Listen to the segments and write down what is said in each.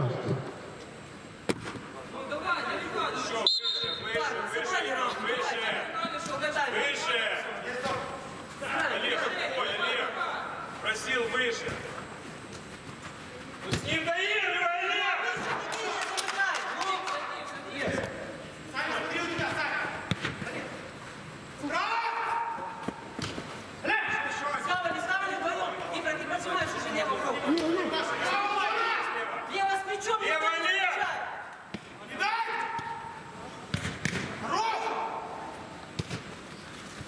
Олег? Просил выше. Ну с ним доигрывай, Олег! Слава, не ставили вдвоем. Ибра, ты понимаешь, уже не попробуй. Лево с плечом, никто Лево, не Олег! замечает.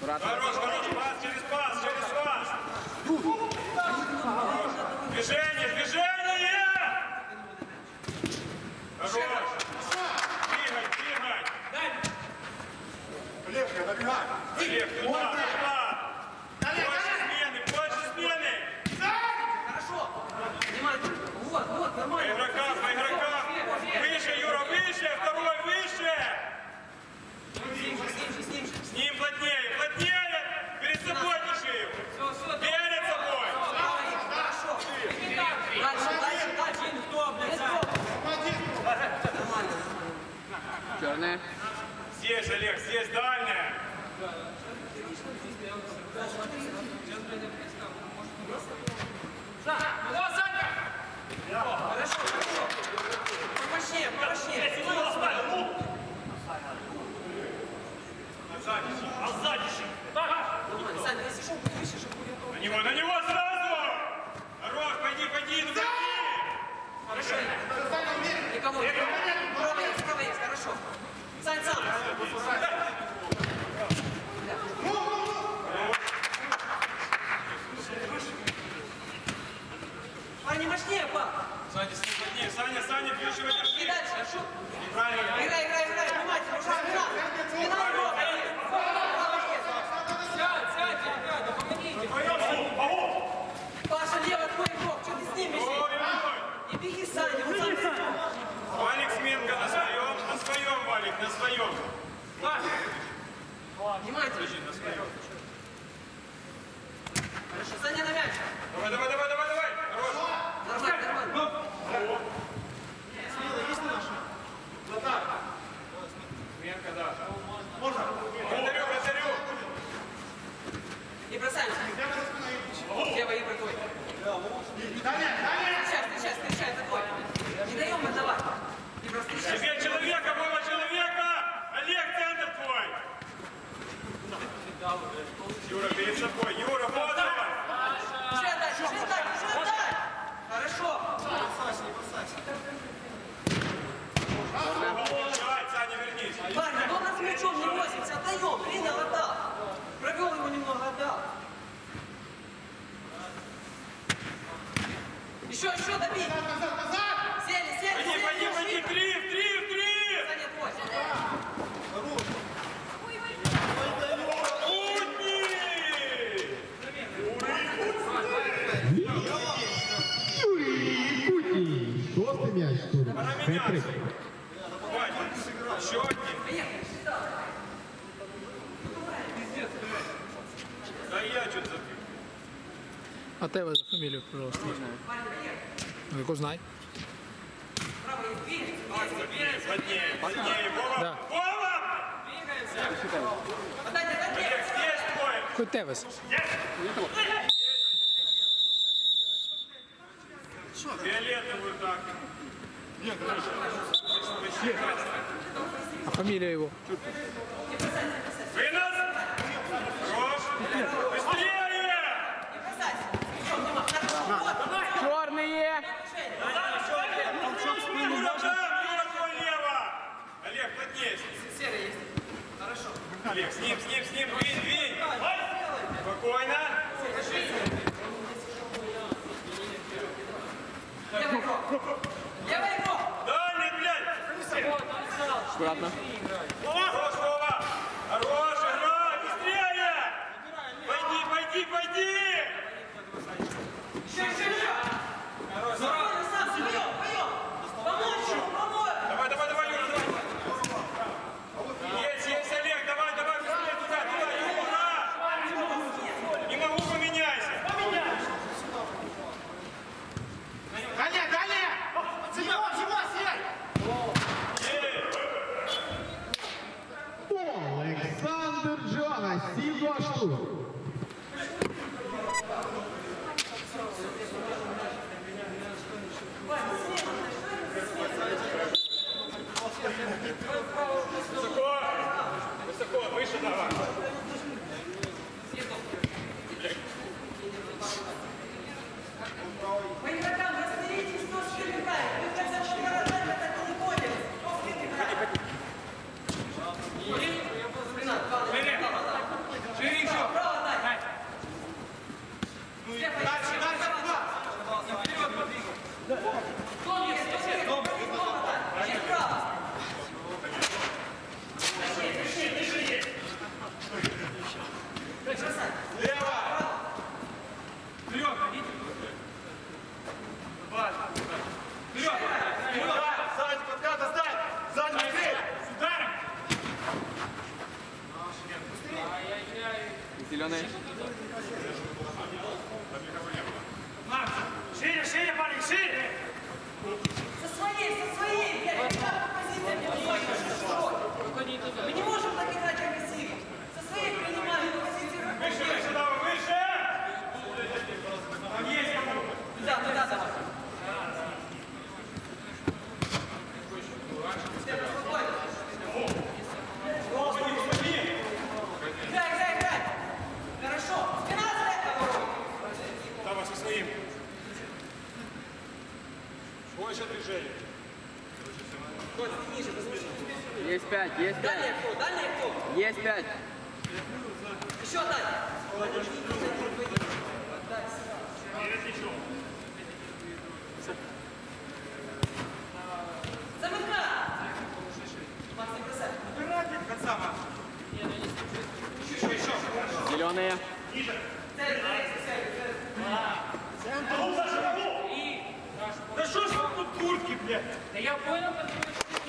Хорош, хорош, пас через пас, через пас. Движение, движение! Хорош. Двигай, двигай. Олег, туда, туда. Больше смены, больше смены. Хорошо. Внимательно. Вот, вот, нормально. игрокам, игрокам. Выше, Юра, выше, второй выше. С ним плотнее, плотнее. Перед собой держи его. Перед собой. Дальше, дальше, дальше. Кто, блядь? Чорне. Здесь, Олег, здесь дальняя. Никого, никого. Справа есть, справа есть, хорошо. Сань, сам. Мощнее, пап. Саня, с ним плотнее. Саня, Саня, ключевой И держи. дальше, хорошо. Правильно. Играй, играй, играй, внимательно, уже спина. Спина его. Право есть. Паша, лево, твой игрок, что ты с ним бежишь? Не беги, Саня, он сам Валик Сменка на своем, на своем, Валик, на своем. Внимательно. На своем. Хорошо, Саня на мяч. Давай, давай, давай, давай, давай. Хорош. Нормально, нормально. Сменка, да. Вратарю, вратарю. И бросаем. Лево, Ибра, твой. Сейчас, ты сейчас, встречай, это твой. Не даем отдавать. Ибра, встречай. Тебе человека, Вова, человека. Олег, центр твой. Юра, перед собой. Юра, вот он. Уже отдай, уже отдай, уже отдай. Хорошо. Давай, Саня, вернись. Парни, ну нас мячом не возимся. Отдаем, принял, отдал. Провел его немного, отдал. Еще, еще добей. Сели, сели, Пойди, сели. пойди, пойди. держи. Три, три, три. Саня, твой. Юрій Кутній. Шостий м'яч штурм. 5-3. Хватит. Еще один. Да я что-то забил. А тебе за фамілію, пожалуйста. Ну, яку знай. Вова, Да. Вова! Отдайте, отдайте. Твой. Тевес так. А фамілія його? Вынос! Хорош! Быстрее! Чорний є! Юра там, Юра твой лево! Олег, плотнее с ним. Серый есть. Хорошо. Олег, с ним, с ним, с ним, двинь, двинь! Спокойно! Левый Аккуратно. Хорош, Вова! Хорош, играй! Быстрее! Пойди, пойди, пойди! Еще, еще, еще. Спокойно, сам, вдвоем, вдвоем. Помочь ему, помочь. Давай, давай, давай, Юра, давай! Есть, есть, Олег, давай, давай, быстрее туда, туда, Юра! Не могу, поменяйся! Гони, гони! Зимой, зимой, съедь! Олександр 7 штук. Высоко! Высоко, выше давай! По игрокам разберитесь, кто с кем играет. Вы как за воротами так и не поняли. Кто с кем играет. Спина, право, право, Шире еще! право, дай. Дальше, дальше, туда! Кто есть, кто есть, кто есть, право, дай. Чуть право. Точнее, точнее, точнее. Бросай. Вперед, идите! Вперед! Вперед! Сзади, подката, сзади! Сзади, быстрее! С ударом! Зеленый. Макс! Шире, шире, парень, шире! Со своей, со своей, блядь, как позиция не выходит. Мы не можем так играть агрессивно. Со своей принимаем позицию. Выше, выше, давай, выше! Там есть кому! Туда, туда, давай. Играй, играй, играй. Хорошо. Спина сзади. Давай со своим. Больше движения. Есть пять, есть пять. Дальний кто? Дальний кто? Есть пять. Еще дальний. Замыкай. Макс, не бросай. Убирайте до конца! Еще, еще! Зеленые. Цель, цель, цель, цель. Да что ж вы тут куртки, блядь? Да я понял, как ты Что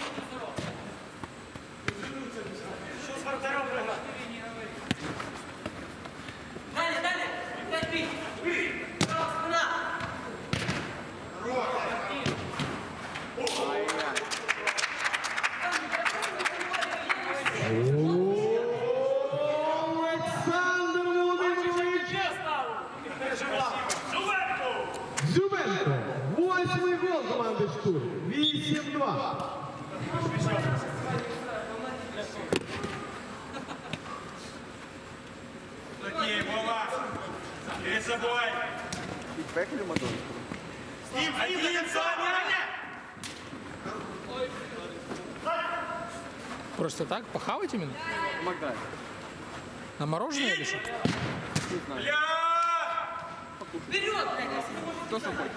с вратарем, блядь? Далее, далее. Пять бить. Право, спина. Олександр Володимирович! Зюбенко. Восьмий гол команди штурм. 8-2. Плотнее, Вова! Перед собой! Фидбэк или Мадон? С ним один, Саня! Просто так? Похавать именно? Магдай. На мороженое или что? Бля! Вперед, блядь, если не можешь. Кто с тобой?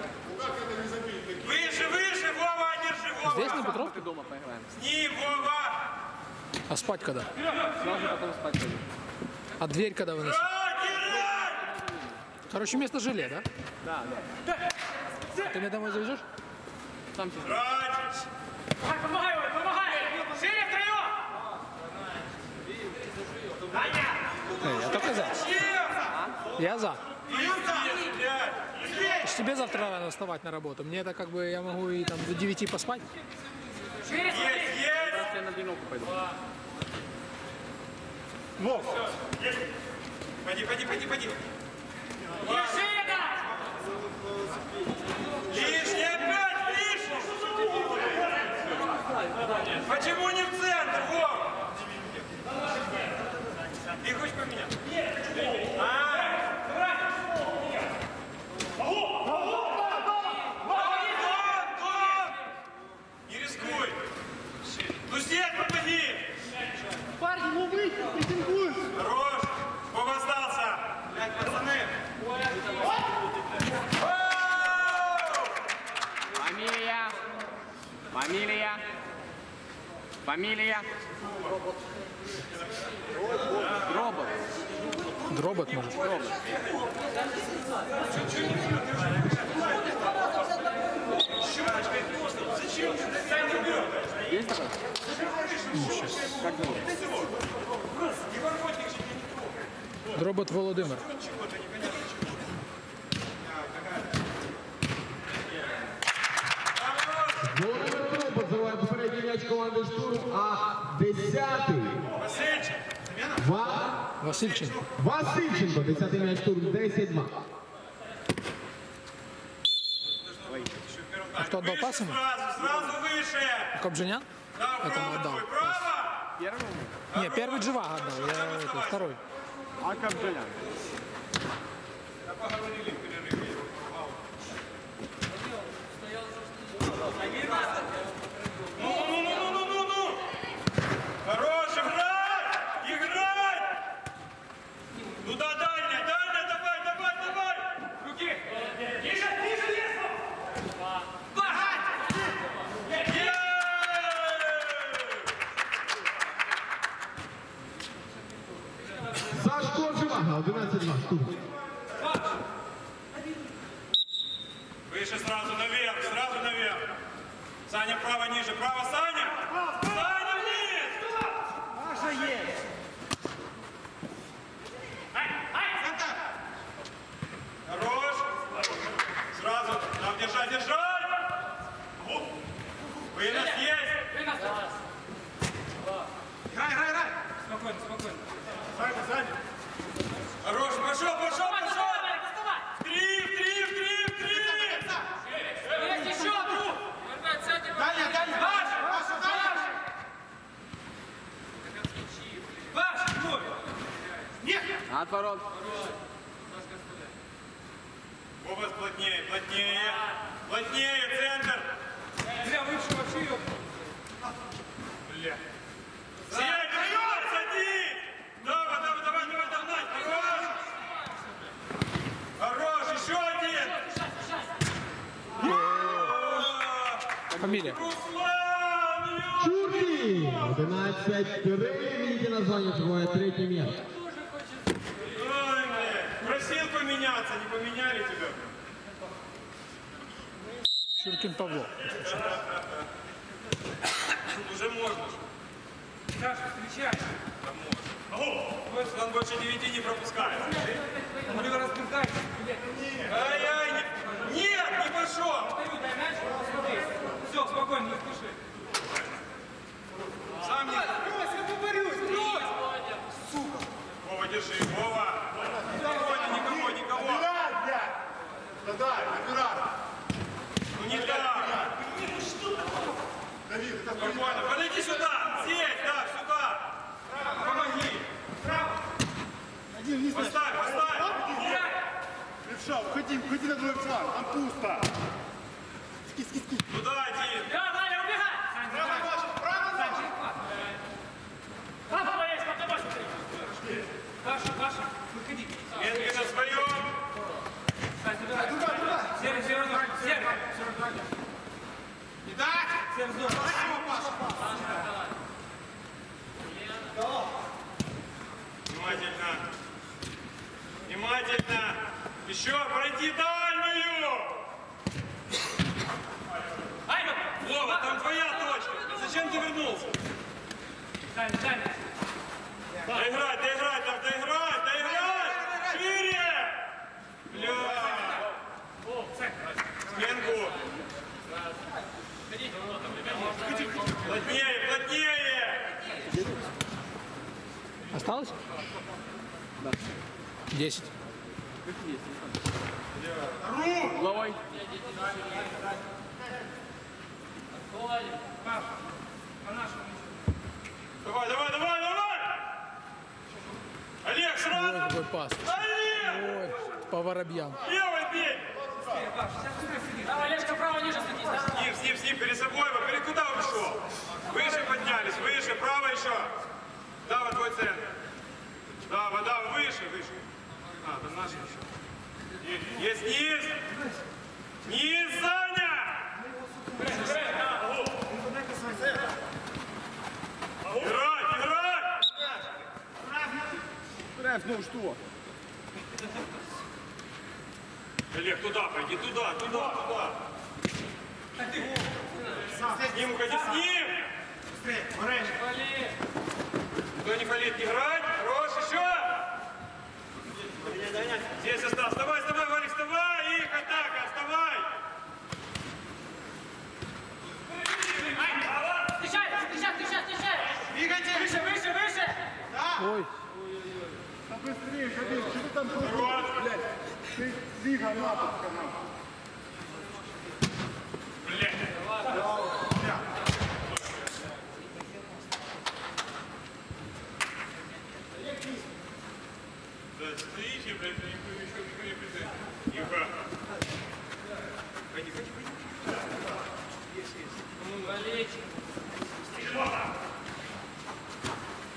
Выше, выше, Вова, держи, Вова! Здесь, на Петровке? Дома поиграем. С ним, Вова! А спать когда? Сразу потом спать пойдем. А дверь когда выносить? Короче, место желе, да? Да, да. Ты меня домой завезешь? Сам. Играть! Давай, помогай, помогай! Шире втроем! Даня! Э, я только за. Я за. Ж тебе завтра рано вставать на работу. Мне это как бы я могу и там до 9 поспать. Есть, есть! Я на длинновку пойду. Пойди, пойди, пойди, пойди! И шире дай! Лишний опять, лишний! Почему не в центр, Вова? Ты хочешь поменять? А, Гол, гол! Не рискуй! Ну здесь помоги! Парни, ну выйди, ты Хорош! Вова остался! Фамилия. Робот. Дробот может. Есть такой? Как зовут? Дробот Володимир. Володимир Дробот забиває попередній м'яч команди штурм, а десятий Васильчик. Ва... Васильченко. Васильченко, десятий м'яч штурм, 10-2. А кто отдал пас ему? Сразу, сразу выше. Кобжинян? Да, Этому право отдал. право. Первому? Не, первый Дживага отдал, я это, второй. А Кобжинян? Ну-ну-ну-ну-ну-ну. 12-2. Выше сразу наверх, сразу наверх. Саня, право ниже, право, Саня. Фамилия. Чурки! 11-3, видите название, твое. Ой, бля. Просил поменяться, не поменяли тебя. Шуркин Павло. Уже можно. Саша, встречай. Он больше девяти не пропускает. Ай-яй, не... нет, не пошел. Все, спокойно, не спеши. Сам не... Вова, держи, Вова. Спокойно, никого, никого. Набирай, блядь. Да-да, набирай. Ну не так. Давид, это Спокойно, подойди сюда. Сеть, да, сюда. Помоги. Один вниз. Поставь, поставь. Левша, уходи, уходи на другой фланг. Там пусто. Туда иди. Да, Валя, убегай! Право, Паша, право, Паша. Папа, есть, потом смотри. Паша, Паша, выходи. Метки на своем. Сань, туда. Серый, серый, серый. Не дать. Серый, серый. Право, Паша. Внимательно. Внимательно. Еще пройти дальнюю. Ай, Вова, там твоя точка. Зачем ты вернулся? Доиграть, доиграть, там, доиграть, доиграть! Шире! Бля! Сменку! Плотнее, плотнее! Осталось? Да. Десять. Воробья. Левый бей! Давай, Лешка, право ниже садись. Снив, снив, снив, перед собой, вы перед куда ушел? Выше поднялись, выше, право еще. Да, вот твой центр. Да, вода, выше, выше. А, там наши еще. Есть, низ! Низ, Саня! Играть, играть! Играть, ну что? Олег, туда пойди, туда, туда, туда. С ним уходи, с ним! Быстрее. Кто не фалит, не грать. Хорош, еще! Здесь остался. Вставай, вставай, Валик, вставай! Их атака, вставай! Встречай, встречай, встречай, встречай! Двигайте. Выше, выше, выше! Ой, Народ! Блядь! Да стоите, блядь, никто еще никто не придет. Тихо. Ходи, ходи, ходи. Валить!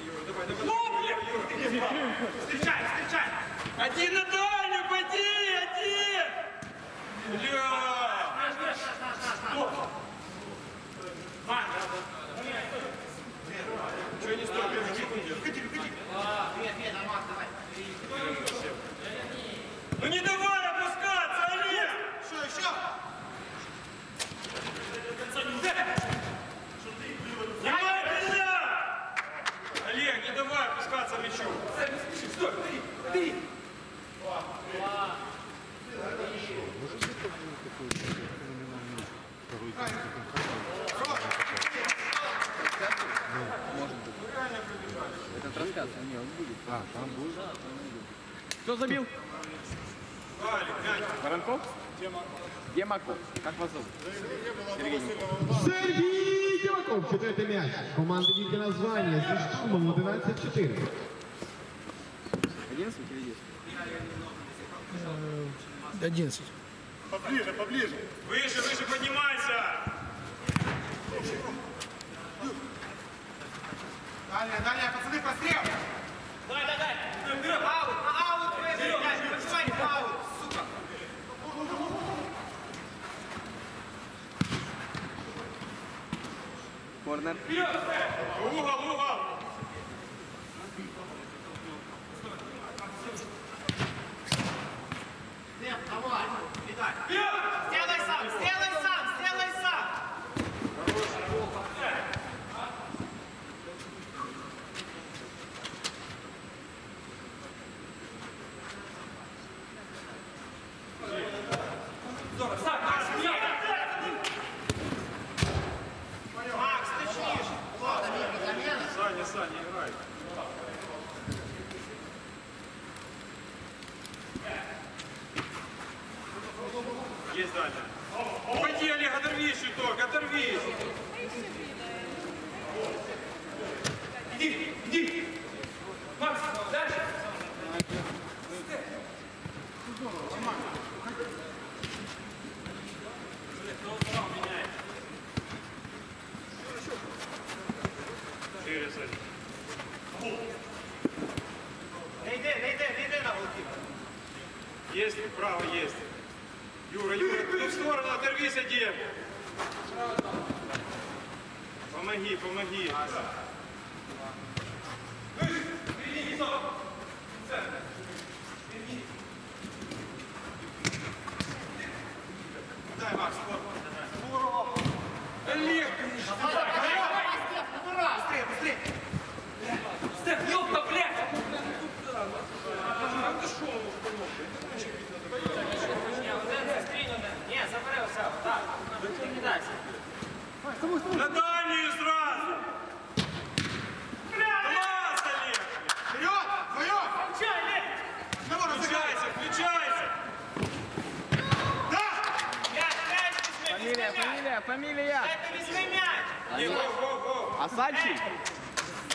Юра, давай, давай, давай, Юра, Юра. Встречай, встречай. Один на дальнюю, пойди, один! Бля! Чего не стоит? Выходи, выходи. Ну не давай опускаться, Олег! Еще, еще. Внимательно! Олег, не давай опускаться мячу. Это трансляция? Не, он будет. А, там будет. Кто забил? Валик, мяч. Воронков? Демаков. Как вас зовут? Сергей Николаевич. Сергій Дьоков, четвертий м'яч. Команда Вільке названня зі штурмом 11-4. 11 или 10? 11. Поближе, поближе. Выше, выше поднимайся! Далее, далее, пацаны, прострел. Дай, дай, дай! Аут, аут, внимание, аут, сука. Корнер. Угол, угол! Yeah. Не йди, не йди, не йди на голкіпер. Есть, право, есть. Юра, Юра, в ту сторону оторвись один. Помоги, помоги.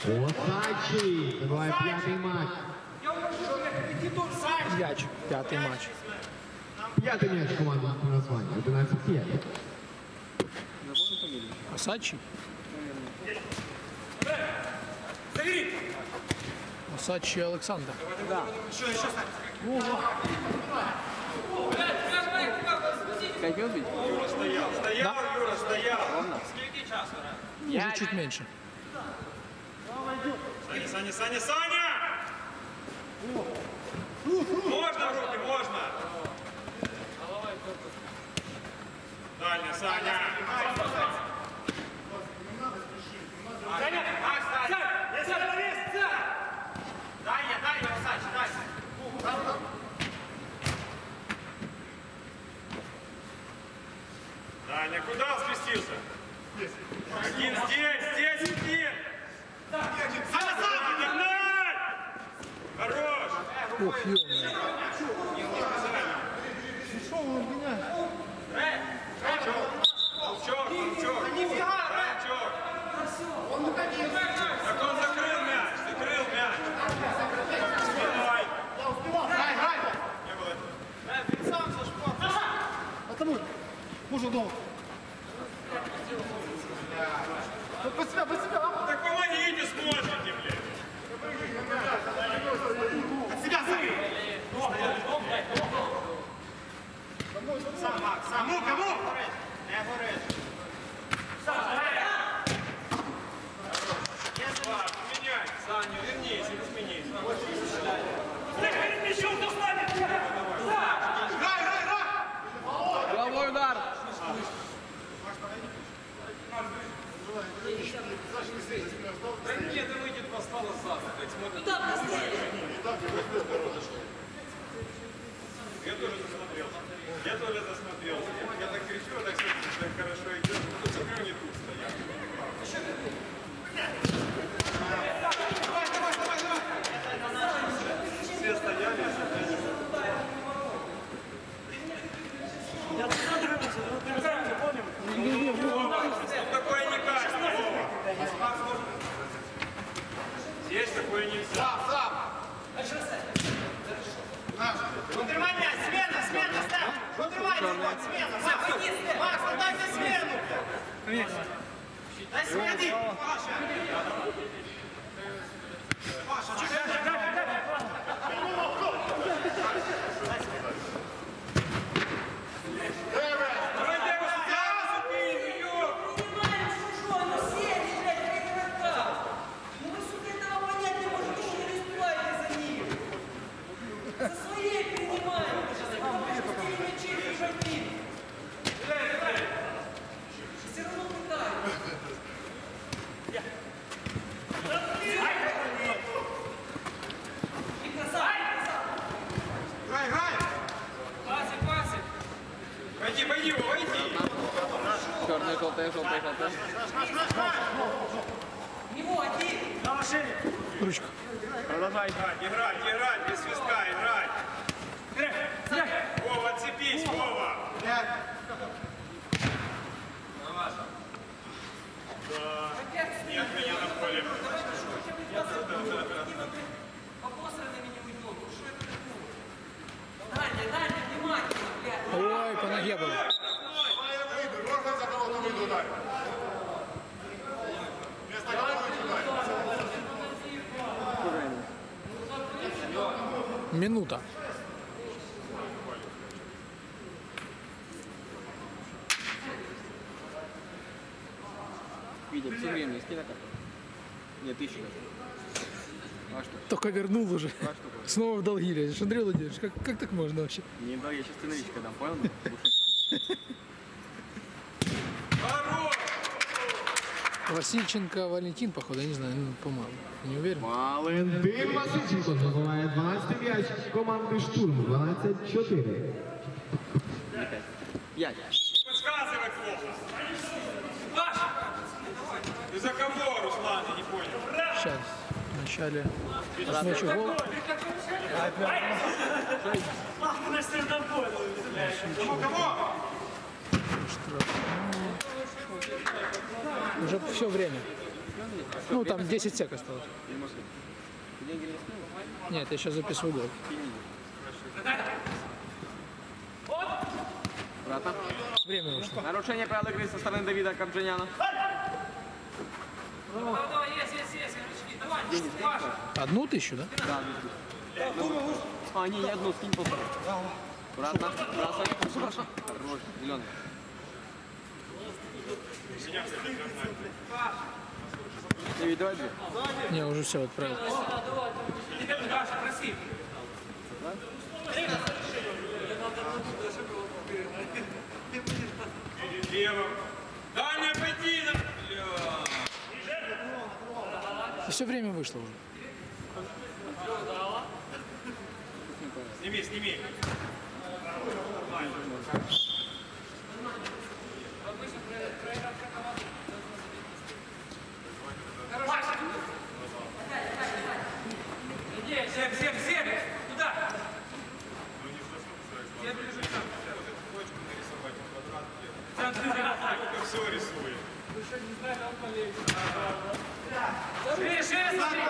Осадчий. Забиває п'ятий матч. М'яч. П'ятий матч. П'ятий м'яч команда названня 11-5. Напомни фамилию. Осадчий? Осадчий Олександр. Пять минут стоял, стоял, Юра, стоял. Уже чуть меньше. Саня, Саня, Саня, Саня! Можно руки, можно. Дальня, Саня. Саня, Сань, если навес, Дальня, дальня, Сач, дальня. Дальня, куда сместился? Один здесь, здесь один. Саня, Саня, догнать! Хорош! Ох, ё Молчок, молчок. Молчок. Так он закрыл мяч, закрыл мяч. Спиной. Не было. Потому, можно дома. Под себя, под себя. Так помогите, смотрите, блядь. Под себя, Саша. Кому, кому? Ладно, меняй. Саня, вернись, изменись. Перед мячом достанет. Грай, грай, грай. Головой удар. Куда посмотришь? Я тоже засмотрелся. Я тоже засмотрелся. Я так кричу, а так все хорошо идет. Тут смотрю, не тут стоят. Все стояли, Ну, такое не кажется, Вова. Здесь такое нельзя. Утримай мяч, смена, смена, ставь. Утримай, Димон, смена. Макс, Макс, ну дай за смену. Дай смену. Паша. Давайте его сюда забили, ёп. Понимаем, что что, ну сели, блядь, три игрока. Ну вы, сука, этого понять не можете, что не успеваете за ним. За своей принимаем. Вам пропустили мячи, бежать мимо. Все равно пытаются. И красава, красава. Грай, грай. Пасик, пасик. Пойди, пойди, Вова, войди. Черная, желтая, желтая, желтая. У него один. Ручка. Играть, играть, играть, без свистка, играть. Вова, отцепись, Вова. Да. Нет меня на поле. Обосранными не уйдет. Ну что это такое? Дальня, дальня, внимательно, блядь. Ой, по ноге было. Выйду, можно за кого-то выйду ударить. Вместо кого-то ударить. Минута. Видим, все время есть карту? Нет, тысяча. А что? Только вернул уже. Снова в долги лезешь. Андрей Владимирович, как, как так можно вообще? Не, да, я сейчас ты новичка дам, понял? Будешь сам. Хорош! Васильченко Валентин, походу, я не знаю, ну, по-моему. Не уверен. Дим Васильченко забиває 12 м'яч команди «Штурм» 12-4. Пять. Подсказывай плохо. Паша. Ты за кого, Руслан, я не понял. Сейчас. Вначале смочу гол. Уже все время. Ну, там 10 сек осталось. Нет, я сейчас записываю гол. Обратно. Время вышло. Нарушение правил игры со стороны Давида. Паша. Одну тысячу, да? Да, А, не, не одну, скинь полтора. Обратно. Бросай. Хорошо, хорошо. Хорош, зеленый. Девять, давай две. Не, уже все отправил. И все время вышло уже. Сними, сними. Шире, шире смотри!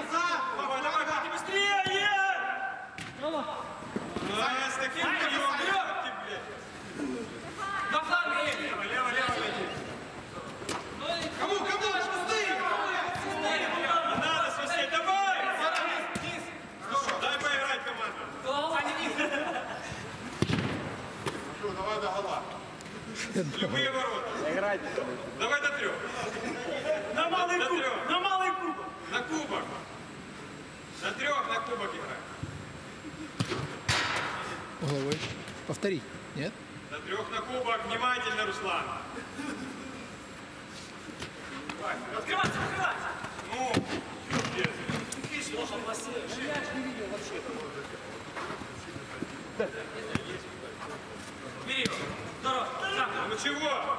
Давай, давай, пойди быстрее! А, с таким приемом, ты, блядь. На фланг едь! Лево, лево, лево лети. Кому, кому? Быстрее! Не надо свистеть, давай! Дай поиграть команду. Давай до гола. Любые ворота. Давай до трех. На малый До кубок! трех. На малый кубок! На кубок. До трех на кубок играй. Угловой. Повтори. Нет? До трех на кубок. Внимательно, Руслан. Открывайся, открывайся! Ну, Бери его! Здорово! Ну чего?